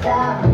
stop.